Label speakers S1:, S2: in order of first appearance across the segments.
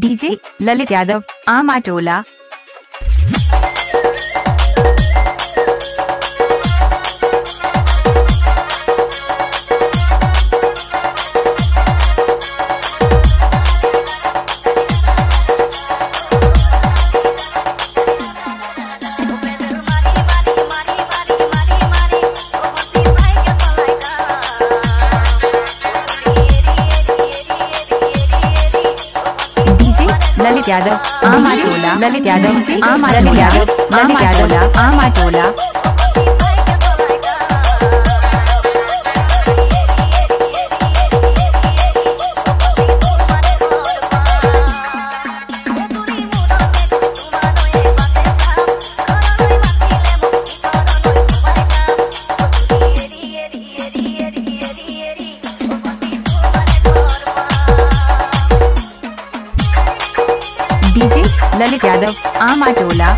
S1: DJ Lalit Yadav आमा टोला यादव आम आटोला ललित यादव आम ललित यादव आम आटोला। आम टोला डीजे ललित यादव आमा टोला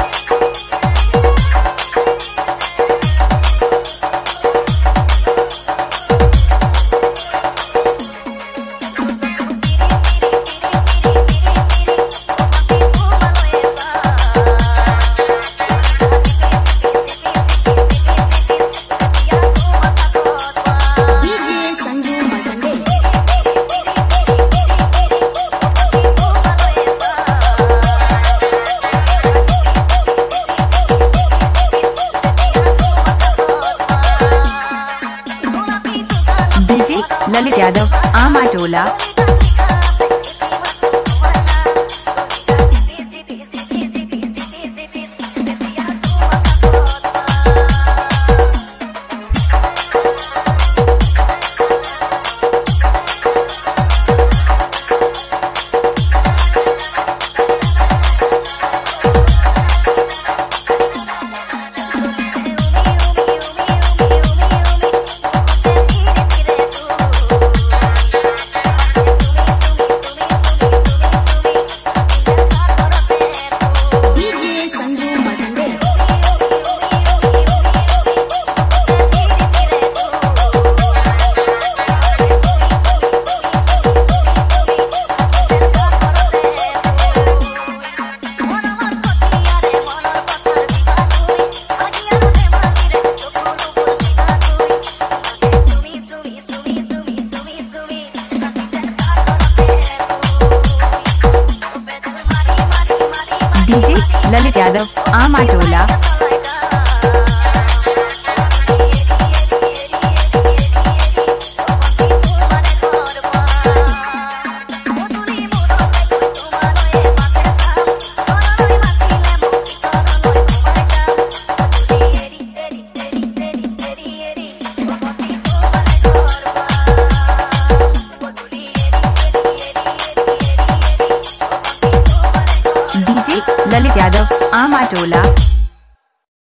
S2: डीजे
S1: ललित यादव आमा
S2: डीजे
S1: ललित यादव आमा ललित यादव आमा टोला